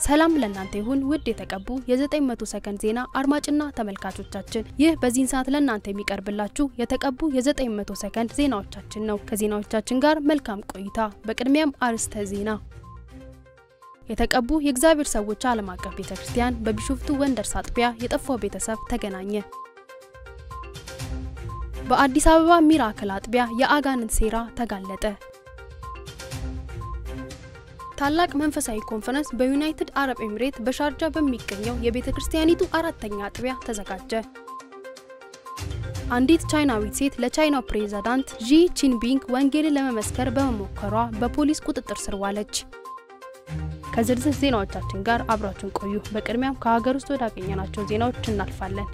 ሰላም ለእናንተ ይሁን ውድ የተቀቡ የ900 ሰከንድ ዜና አድማጭና ተመልካቾቻችን፣ ይህ በዚህን ሰዓት ለእናንተ የሚቀርብላችሁ የተቀቡ የ900 ሰከንድ ዜናዎቻችን ነው። ከዜናዎቻችን ጋር መልካም ቆይታ። በቅድሚያም አርዕስተ ዜና የተቀቡ የእግዚአብሔር ሰዎች ዓለም አቀፍ ቤተ ክርስቲያን በቢሾፍቱ ወንደርስ አጥቢያ የጠፋው ቤተሰብ ተገናኘ። በአዲስ አበባ ሚራክል አጥቢያ የአጋንንት ሴራ ተጋለጠ። ታላቅ መንፈሳዊ ኮንፈረንስ በዩናይትድ አረብ ኤሚሬት በሻርጃ በሚገኘው የቤተ ክርስቲያኒቱ አራተኛ አጥቢያ ተዘጋጀ። አንዲት ቻይናዊት ሴት ለቻይናው ፕሬዝዳንት ዢ ቺንፒንግ ወንጌልን ለመመስከር በመሞከሯ በፖሊስ ቁጥጥር ስር ዋለች። ከዝርዝር ዜናዎቻችን ጋር አብራችን ቆዩ። በቅድሚያም ከሀገር ውስጥ ወዳገኘናቸው ዜናዎች እናልፋለን።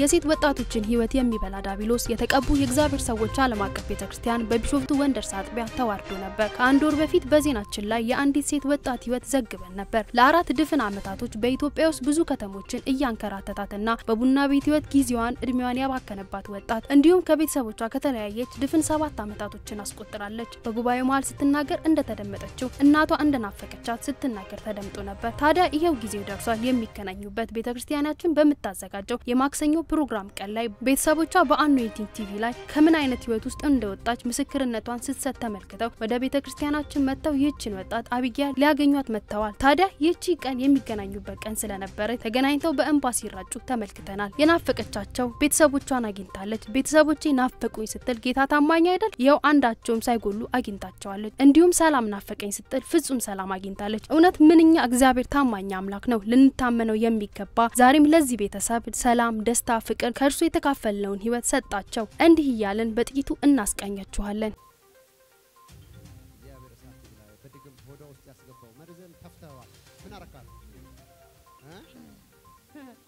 የሴት ወጣቶችን ሕይወት የሚበላ ዲያቢሎስ የተቀቡ የእግዚአብሔር ሰዎች ዓለም አቀፍ ቤተ ክርስቲያን በቢሾፍቱ ወንደርስ አጥቢያ ተዋርዶ ነበር። ከአንድ ወር በፊት በዜናችን ላይ የአንዲት ሴት ወጣት ሕይወት ዘግበን ነበር። ለአራት ድፍን ዓመታቶች በኢትዮጵያ ውስጥ ብዙ ከተሞችን እያንከራተታትና በቡና ቤት ሕይወት ጊዜዋን እድሜዋን ያባከነባት ወጣት እንዲሁም ከቤተሰቦቿ ከተለያየች ድፍን ሰባት ዓመታቶችን አስቆጥራለች። በጉባኤው መሀል ስትናገር እንደተደመጠችው እናቷ እንደናፈቀቻት ስትናገር ተደምጦ ነበር። ታዲያ ይሄው ጊዜው ደርሷል። የሚገናኙበት ቤተ ክርስቲያናችን በምታዘጋጀው የማክሰኞ ፕሮግራም ቀን ላይ ቤተሰቦቿ በአኖይንቲንግ ቲቪ ላይ ከምን አይነት ህይወት ውስጥ እንደወጣች ምስክርነቷን ስትሰጥ ተመልክተው ወደ ቤተ ክርስቲያናችን መጥተው ይህችን ወጣት አቢጊያ ሊያገኟት መጥተዋል። ታዲያ ይህቺ ቀን የሚገናኙበት ቀን ስለነበረ ተገናኝተው በእንባ ሲራጩ ተመልክተናል። የናፈቀቻቸው ቤተሰቦቿን አግኝታለች። ቤተሰቦቼ ናፈቁኝ ስትል ጌታ ታማኝ አይደል? ይኸው አንዳቸውም ሳይጎሉ አግኝታቸዋለች። እንዲሁም ሰላም ናፈቀኝ ስትል ፍጹም ሰላም አግኝታለች። እውነት ምንኛ እግዚአብሔር ታማኝ አምላክ ነው፣ ልንታመነው የሚገባ ዛሬም ለዚህ ቤተሰብ ሰላም፣ ደስታ፣ ፍቅር ከእርሱ የተካፈልነውን ህይወት ሰጣቸው። እንዲህ እያልን በጥቂቱ እናስቃኛችኋለን።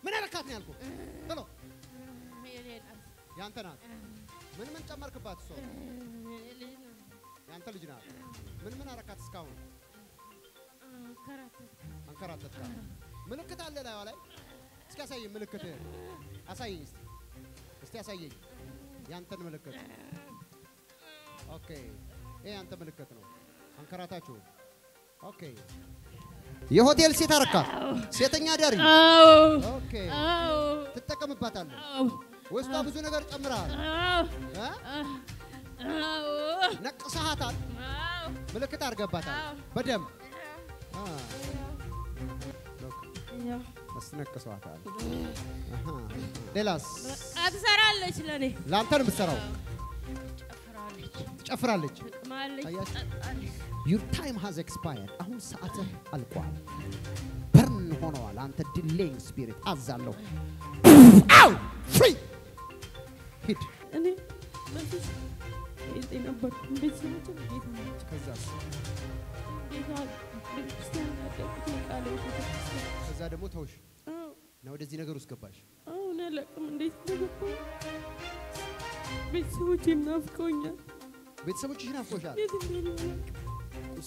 ምን አረካት? ነው ያልኩህ? ቶሎ ያንተ ናት። ምን ምን ጨመርክባት? እሷ ያንተ ልጅ ናት። ምን ምን አረካት? እስካሁን አንከራተትካት። ምልክት አለ ላይዋ ላይ። እስኪ አሳየኝ ምልክት አሳየኝ እስቲ እስቲ አሳየኝ ያንተን ምልክት። okay ይሄ ያንተ ምልክት ነው። አንከራታችሁ። okay የሆቴል ሴት አረካት። ሴተኛ አዳሪ። okay ትጠቀምባታለህ። ውስጧ ብዙ ነገር ጨምረሃል።? ነቅሰሃታል። ምልክት አድርገባታል በደንብ አ፣ አስነቅሰዋታል። አሃ። ሌላስ ትሰራለች ለኔ ለአንተ ነው የምትሰራው። ጨፍራለች፣ ትጨፍራለች። Your time has expired። አሁን ሰዓትህ አልቋል። በርን ሆነዋል። አንተ delaying spirit አዛለሁ። out free ሂድ። እኔ ነበርኩ። ጌታ ናቸው። ጌታ ቤተክርስቲያን ከዛ ደግሞ ተውሽ እና ወደዚህ ነገር ውስጥ ገባሽ። አሁን አላውቅም እንዴት እንደገባሁ። ቤተሰቦቼም ናፍቀውኛል። ቤተሰቦችሽ ናፍቆሻል። የት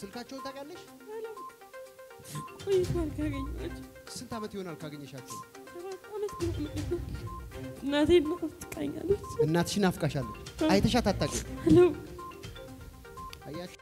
ስልካቸውን ታውቂያለሽ? አላውቅም። ቆይቷል ካገኘኋቸው ስንት ዓመት ይሆናል ካገኘሻቸው? እናቴን ናፍቃኛለች። እናትሽ ናፍቃሻለች። አይተሻት አታውቂም? አያችሁ?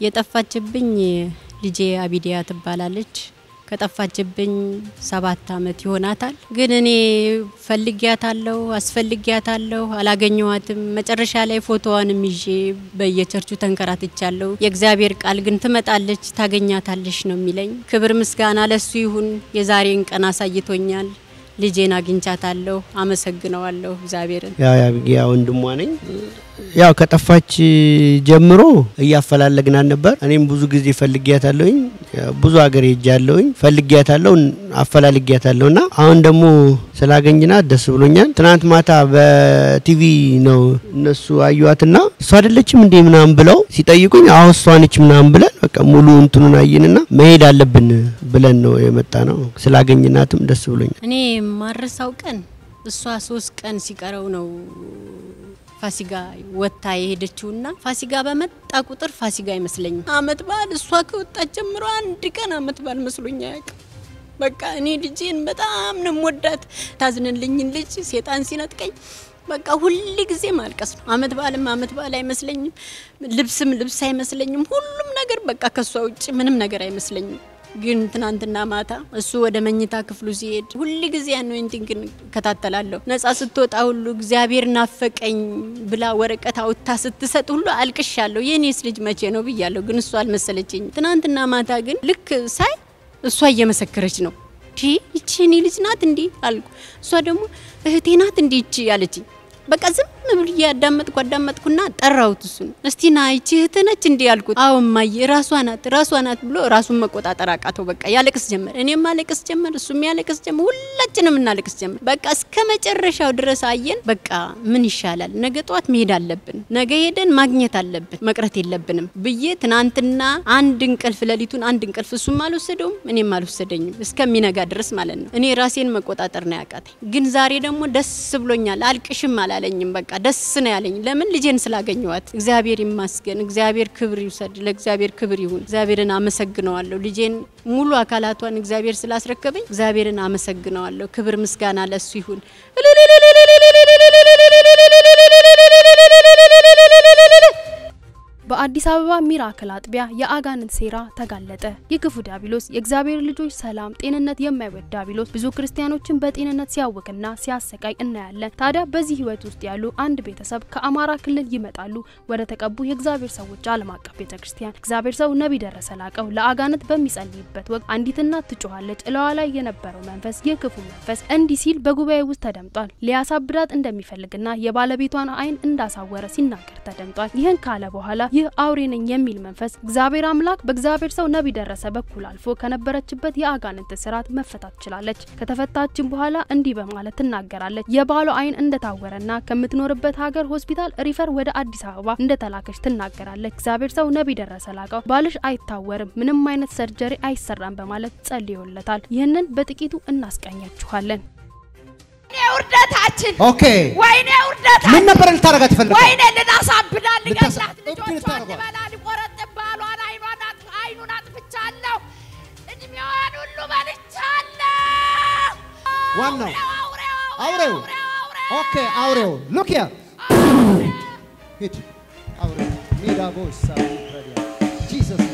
የጠፋችብኝ ልጄ አቢዲያ ትባላለች። ከጠፋችብኝ ሰባት አመት ይሆናታል። ግን እኔ ፈልጊያታለሁ፣ አስፈልጊያታለሁ፣ አላገኘዋትም። መጨረሻ ላይ ፎቶዋንም ይዤ በየቸርቹ ተንከራትቻለሁ። የእግዚአብሔር ቃል ግን ትመጣለች፣ ታገኛታለች ነው የሚለኝ። ክብር ምስጋና ለሱ ይሁን። የዛሬን ቀን አሳይቶኛል። ልጄን አግኝቻታለሁ። አመሰግነዋለሁ እግዚአብሔርን። የአቢጊያ ወንድሟ ነኝ። ያው ከጠፋች ጀምሮ እያፈላለግናት ነበር። እኔም ብዙ ጊዜ ፈልጊያታለሁኝ፣ ብዙ ሀገር ሄጃለሁኝ፣ ፈልጊያታለሁ፣ አፈላልጊያታለሁ እና አሁን ደግሞ ስላገኝናት ደስ ብሎኛል። ትናንት ማታ በቲቪ ነው እነሱ አዩዋትና እሷ አይደለችም እንዴ ምናምን ብለው ሲጠይቁኝ አሁ እሷ ነች ምናምን ብለን በቃ ሙሉ እንትኑን አየንና መሄድ አለብን ብለን ነው የመጣ ነው። ስላገኝናትም ደስ ብሎኛል። እኔ ማረሳው ቀን እሷ ሶስት ቀን ሲቀረው ነው ፋሲጋ ወጥታ የሄደችውና ፋሲጋ በመጣ ቁጥር ፋሲጋ አይመስለኝም። አመት በዓል እሷ ከወጣች ጀምሮ አንድ ቀን አመት በዓል መስሎኝ አያውቅም። በቃ እኔ ልጄን በጣም ነው የምወዳት። ታዝንልኝን ልጅ ሴጣን ሲነጥቀኝ በቃ ሁል ጊዜ ማልቀስ ነው። አመት በዓልም አመት በዓል አይመስለኝም። ልብስም ልብስ አይመስለኝም። ሁሉም ነገር በቃ ከሷ ውጭ ምንም ነገር አይመስለኝም። ግን ትናንትና ማታ እሱ ወደ መኝታ ክፍሉ ሲሄድ ሁል ጊዜ anointing እከታተላለሁ። ነጻ ስትወጣ ሁሉ እግዚአብሔር ናፈቀኝ ብላ ወረቀት አውጥታ ስትሰጥ ሁሉ አልቅሻለሁ። የኔስ ልጅ መቼ ነው ብያለሁ። ግን እሱ አልመሰለችኝ። ትናንትና ማታ ግን ልክ ሳይ እሷ እየመሰከረች ነው። ይቺ እኔ ልጅ ናት እንዲ አልኩ። እሷ ደግሞ እህቴ ናት እንዲ ይቺ አለችኝ። በቃ ዝም ብዬ ያዳመጥኩ አዳመጥኩና ጠራሁት። እሱን እስቲ ና ይቺ እህት ነች እንዲ ያልኩት። አዎ እማዬ ራሷ ናት ራሷ ናት ብሎ ራሱን መቆጣጠር አቃተው። በቃ ያለቅስ ጀመር፣ እኔም ማለቅስ ጀመር፣ እሱም ያለቅስ ጀመር፣ ሁላችንም እናለቅስ ጀመር። በቃ እስከ መጨረሻው ድረስ አየን። በቃ ምን ይሻላል፣ ነገ ጠዋት መሄድ አለብን፣ ነገ ሄደን ማግኘት አለብን፣ መቅረት የለብንም ብዬ ትናንትና አንድ እንቅልፍ ሌሊቱን አንድ እንቅልፍ እሱም አልወሰደውም እኔም አልወሰደኝም እስከሚነጋ ድረስ ማለት ነው። እኔ ራሴን መቆጣጠር ነው ያቃተኝ። ግን ዛሬ ደግሞ ደስ ብሎኛል። አልቅሽም አላለኝም። በቃ ደስ ነው ያለኝ። ለምን ልጄን ስላገኘዋት። እግዚአብሔር ይመስገን። እግዚአብሔር ክብር ይውሰድ። ለእግዚአብሔር ክብር ይሁን። እግዚአብሔርን አመሰግነዋለሁ። ልጄን ሙሉ አካላቷን እግዚአብሔር ስላስረከበኝ እግዚአብሔርን አመሰግነዋለሁ። ክብር ምስጋና ለሱ ይሁን። አበባ miracle አጥቢያ የአጋንንት ሴራ ተጋለጠ። የክፉ ዲያብሎስ የእግዚአብሔር ልጆች ሰላም፣ ጤንነት የማይወድ ዲያብሎስ ብዙ ክርስቲያኖችን በጤንነት ሲያውክና ሲያሰቃይ እናያለን። ታዲያ በዚህ ህይወት ውስጥ ያሉ አንድ ቤተሰብ ከአማራ ክልል ይመጣሉ ወደ ተቀቡ የእግዚአብሔር ሰዎች ዓለም አቀፍ ቤተ ክርስቲያን። እግዚአብሔር ሰው ነቢይ ደረሰ ላቀው ለአጋንንት በሚጸልይበት ወቅት አንዲት እናት ትጮኻለች። እላይዋ ላይ የነበረው መንፈስ ይህ መንፈስ እንዲህ ሲል በጉባኤ ውስጥ ተደምጧል። ሊያሳብዳት እንደሚፈልግና የባለቤቷን አይን እንዳሳወረ ሲናገር ተደምጧል። ይህን ካለ በኋላ ይህ አውሬ ነኝ የሚል መንፈስ እግዚአብሔር አምላክ በእግዚአብሔር ሰው ነቢይ ደረሰ በኩል አልፎ ከነበረችበት የአጋንንት ስርዓት መፈታት ችላለች። ከተፈታችን በኋላ እንዲህ በማለት ትናገራለች። የባሏ አይን እንደታወረና ከምትኖርበት ሀገር ሆስፒታል refer ወደ አዲስ አበባ እንደተላከች ትናገራለች። እግዚአብሔር ሰው ነቢይ ደረሰ ላቀው ባልሽ አይታወርም፣ ምንም አይነት surgery አይሰራም በማለት ጸልዮለታል። ይህንን በጥቂቱ እናስቃኛችኋለን። ውርደታችን፣ okay። ወይኔ ውርደታችን፣ ምን ነበር ልታረጋት ትፈልጋል? ወይኔ ልናሳብዳት፣ ልታሳ- ልገላት፣ ልጆቿን ልበላ፣ ልቆረጥም፣ ባሏን አይኗን አይኑን አጥፍቻለሁ፣ እድሜዋን ሁሉ በልቻለሁ። ዋናው አውሬው፣ ኦኬ አውሬው። ሉክ ያ። ሂድ። አውሬው። ሜዳ ቦሳ ረዲያ ጂሰስ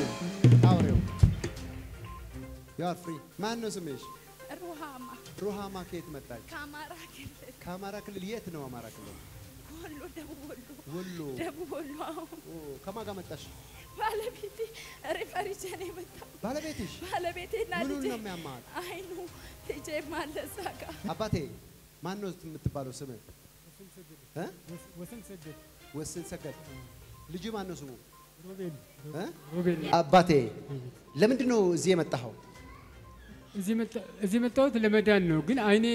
አውሬው። ዩ አር ፍሪ። ማን ነው ስምሽ? ሩሃማ ከየት መጣች? ከአማራ ክልል ከአማራ ክልል የት ነው አማራ ክልል? ወሎ፣ ደቡብ ወሎ፣ ወሎ። ደቡብ ወሎ። አሁን ከማን ጋር መጣሽ? ባለቤቴ refer ይዤ ነው የመጣው። ባለቤትሽ ባለቤቴና ምኑን ልጄ ነው የሚያማት? አይኑ ልጄ አለ እዛ ጋር አባቴ ማን ነው የምትባለው ስም? እ? ወስን ሰገድ። ልጅ ማን ነው ስሙ? እ? አባቴ ለምንድን ነው እዚህ የመጣኸው? እዚህ መጣ- እዚህ መጣሁት ለመዳን ነው። ግን አይኔ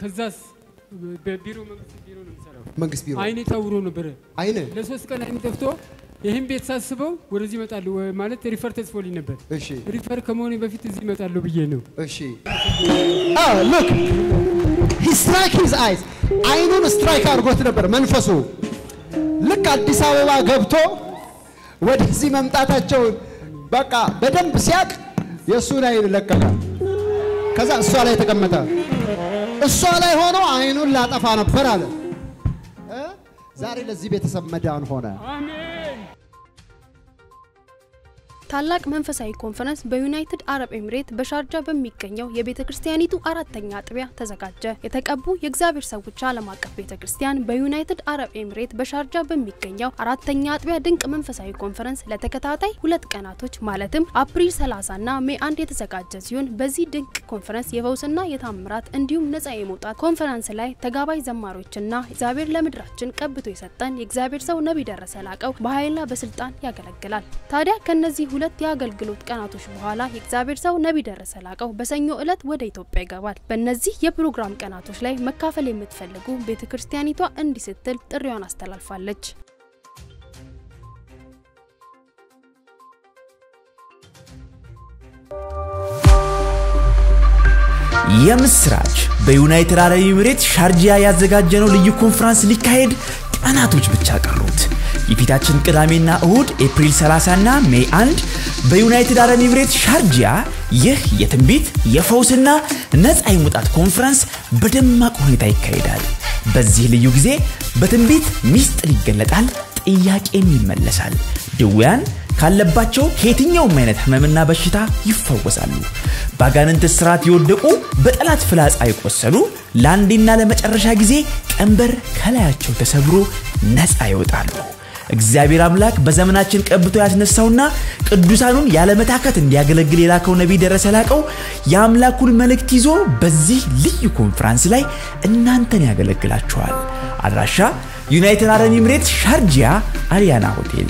ከዛስ በቢሮ መንግስት ቢሮ ነው የምሰራው። መንግስት ቢሮ? አይኔ ታውሮ ነበረ። አይን ለሶስት ቀን አይኔ ጠፍቶ ይህን ቤት ሳስበው ወደዚህ እመጣለሁ ማለት refer ተጽፎልኝ ነበር። እሺ። refer ከመሆኔ በፊት እዚህ እመጣለሁ ብዬ ነው። እሺ። Look! He strike his eyes አይኑን strike አድርጎት ነበር መንፈሱ። ልክ አዲስ አበባ ገብቶ ወደዚህ መምጣታቸውን በቃ በደንብ ሲያቅ የእሱን አይን ለቀቀ ከዛ እሷ ላይ ተቀመጠ። እሷ ላይ ሆኖ አይኑን ላጠፋ ነበር አለ? ዛሬ ለዚህ ቤተሰብ መዳን ሆነ ታላቅ መንፈሳዊ ኮንፈረንስ በዩናይትድ አረብ ኤሚሬት በሻርጃ በሚገኘው የቤተ ክርስቲያኒቱ አራተኛ አጥቢያ ተዘጋጀ። የተቀቡ የእግዚአብሔር ሰዎች ዓለም አቀፍ ቤተ ክርስቲያን በዩናይትድ አረብ ኤሚሬት በሻርጃ በሚገኘው አራተኛ አጥቢያ ድንቅ መንፈሳዊ ኮንፈረንስ ለተከታታይ ሁለት ቀናቶች ማለትም አፕሪል 30 ና ሜይ አንድ የተዘጋጀ ሲሆን በዚህ ድንቅ ኮንፈረንስ የፈውስና የታምራት እንዲሁም ነጻ የመውጣት ኮንፈረንስ ላይ ተጋባይ ዘማሪዎችና እግዚአብሔር ለምድራችን ቀብቶ የሰጠን የእግዚአብሔር ሰው ነቢይ ደረሰ ላቀው በኃይልና በስልጣን ያገለግላል። ታዲያ ከነዚህ ሁለት የአገልግሎት ቀናቶች በኋላ የእግዚአብሔር ሰው ነቢይ ደረሰ ላቀው በሰኞ ዕለት ወደ ኢትዮጵያ ይገባል። በእነዚህ የፕሮግራም ቀናቶች ላይ መካፈል የምትፈልጉ ቤተ ክርስቲያኒቷ እንዲህ ስትል ጥሪዋን አስተላልፋለች። የምስራች በዩናይትድ አረብ ኤሚሬት ሻርጂያ ያዘጋጀነው ልዩ ኮንፈረንስ ሊካሄድ ቀናቶች ብቻ ቀሩት። የፊታችን ቅዳሜና እሁድ ኤፕሪል 30 እና ሜይ 1 በዩናይትድ አረብ ኤሚሬት ሻርጂያ ይህ የትንቢት የፈውስና ነፃ የመውጣት ኮንፈረንስ በደማቅ ሁኔታ ይካሄዳል። በዚህ ልዩ ጊዜ በትንቢት ሚስጥር ይገለጣል፣ ጥያቄም ይመለሳል። ድውያን ካለባቸው ከየትኛውም አይነት ህመምና በሽታ ይፈወሳሉ። በአጋንንት እስራት የወደቁ በጠላት ፍላጻ የቆሰሉ ለአንዴና ለመጨረሻ ጊዜ ቀንበር ከላያቸው ተሰብሮ ነፃ ይወጣሉ። እግዚአብሔር አምላክ በዘመናችን ቀብቶ ያስነሳውና ቅዱሳኑን ያለመታከት እንዲያገለግል የላከው ነቢይ ደረሰ ላቀው የአምላኩን መልእክት ይዞ በዚህ ልዩ ኮንፈራንስ ላይ እናንተን ያገለግላችኋል። አድራሻ United Arab Emirate ሻርጂያ አሪያና ሆቴል።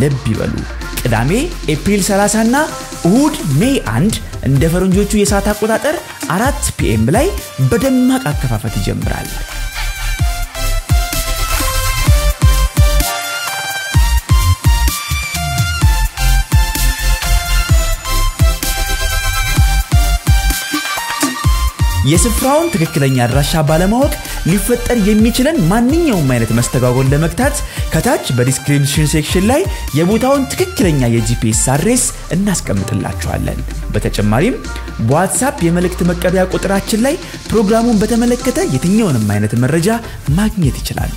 ልብ ይበሉ። ቅዳሜ ኤፕሪል 30 እና እሁድ May 1 እንደ ፈረንጆቹ የሰዓት አቆጣጠር አራት PM ላይ በደማቅ አከፋፈት ይጀምራል። የስፍራውን ትክክለኛ አድራሻ ባለማወቅ ሊፈጠር የሚችልን ማንኛውም አይነት መስተጓጎል ለመግታት ከታች በ description section ላይ የቦታውን ትክክለኛ የ GPS address እናስቀምጥላችኋለን። በተጨማሪም በዋትሳፕ የመልእክት መቀበያ ቁጥራችን ላይ ፕሮግራሙን በተመለከተ የትኛውንም አይነት መረጃ ማግኘት ይችላሉ።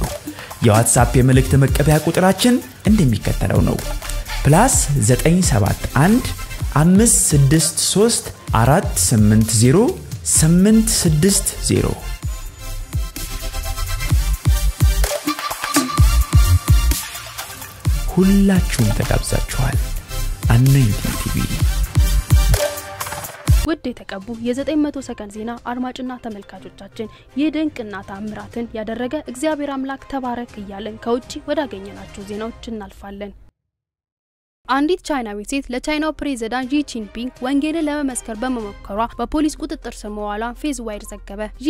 የዋትሳፕ የመልእክት መቀበያ ቁጥራችን እንደሚከተለው ነው። plus 971 563 480 860 ሁላችሁም ተጋብዛችኋል። አኖይንቲንግ ቲቪ ውድ የተቀቡ የ900 ሰከንድ ዜና አድማጭና ተመልካቾቻችን ይህ ድንቅና ታምራትን ያደረገ እግዚአብሔር አምላክ ተባረክ እያለን ከውጭ ወዳገኘናቸው ዜናዎች እናልፋለን። አንዲት ቻይናዊት ሴት ለቻይናው ፕሬዝዳንት ዢ ወንጌልን ለመመስከር በመሞከሯ በፖሊስ ቁጥጥር ስር መዋሏን ፌዝ ዋይድ ዘገበ። ዢ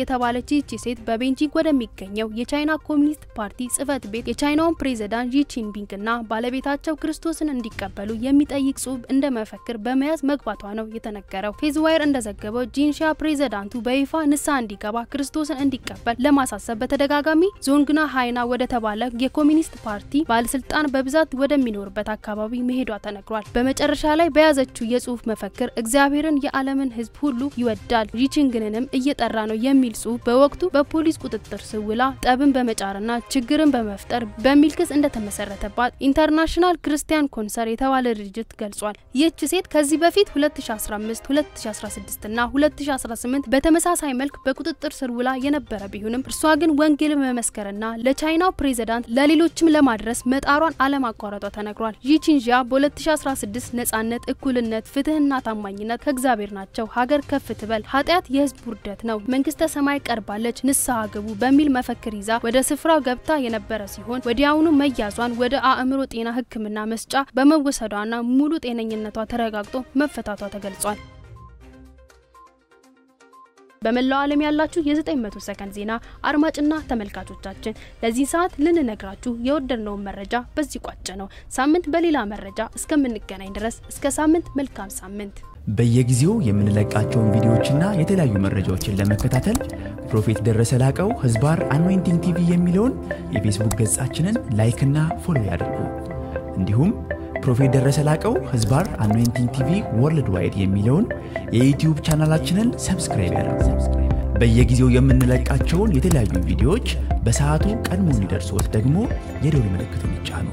የተባለች ይህቺ ሴት በቤጂንግ ወደሚገኘው የቻይና ኮሚኒስት ፓርቲ ጽህፈት ቤት የቻይናውን ፕሬዝዳንት ዢ እና ባለቤታቸው ክርስቶስን እንዲቀበሉ የሚጠይቅ ጽሑፍ እንደ መፈክር በመያዝ መግባቷ ነው የተነገረው። ፌዝ ዋይድ እንደዘገበው ጂንሺያ ፕሬዝዳንቱ በይፋ ንስሐ እንዲገባ ክርስቶስን እንዲቀበል ለማሳሰብ በተደጋጋሚ ዞንግና ሃይና ወደ ተባለ የኮሚኒስት ፓርቲ ባለስልጣን በብዛት ወደሚኖርበት መሄዷ ተነግሯል። በመጨረሻ ላይ በያዘችው የጽሁፍ መፈክር እግዚአብሔርን የዓለምን ሕዝብ ሁሉ ይወዳል ሪችንግንንም እየጠራ ነው የሚል ጽሁፍ በወቅቱ በፖሊስ ቁጥጥር ስር ውላ ጠብን በመጫርና ችግርን በመፍጠር በሚል ክስ እንደተመሰረተባት ኢንተርናሽናል ክርስቲያን ኮንሰር የተባለ ድርጅት ገልጿል። ይህች ሴት ከዚህ በፊት 2015፣ 2016 እና 2018 በተመሳሳይ መልክ በቁጥጥር ስር ውላ የነበረ ቢሆንም እርሷ ግን ወንጌል መመስከርና ለቻይናው ፕሬዝዳንት ለሌሎችም ለማድረስ መጣሯን አለማቋረጧ ተነግሯል። ዢቺንጂያ በ2016 ነጻነት፣ እኩልነት፣ ፍትህና ታማኝነት ከእግዚአብሔር ናቸው፣ ሀገር ከፍ ትበል፣ ኃጢአት የህዝብ ውርደት ነው፣ መንግስተ ሰማይ ቀርባለች፣ ንስሐ ግቡ በሚል መፈክር ይዛ ወደ ስፍራው ገብታ የነበረ ሲሆን ወዲያውኑ መያዟን ወደ አእምሮ ጤና ሕክምና መስጫ በመወሰዷና ሙሉ ጤነኝነቷ ተረጋግጦ መፈታቷ ተገልጿል። በመላው ዓለም ያላችሁ የ900 ሰከንድ ዜና አድማጭና ተመልካቾቻችን ለዚህ ሰዓት ልንነግራችሁ የወደድነውን መረጃ በዚህ ቋጨ ነው። ሳምንት በሌላ መረጃ እስከምንገናኝ ድረስ እስከ ሳምንት መልካም ሳምንት። በየጊዜው የምንለቃቸውን ቪዲዮዎችና የተለያዩ መረጃዎችን ለመከታተል Prophet ደረሰ ላቀው ህዝባር አኖይንቲንግ ቲቪ የሚለውን የፌስቡክ ገጻችንን like ና follow ያድርጉ። እንዲሁም Prophet ደረሰ ላቀው ህዝባር አኖይንቲንግ ቲቪ ወርልድ ዋይድ የሚለውን የዩትዩብ ቻናላችንን subscribe ያድርጉ። በየጊዜው የምንለቃቸውን የተለያዩ ቪዲዮዎች በሰዓቱ ቀድሞ እንዲደርሶት ደግሞ የደውል ምልክቱን ይጫኑ።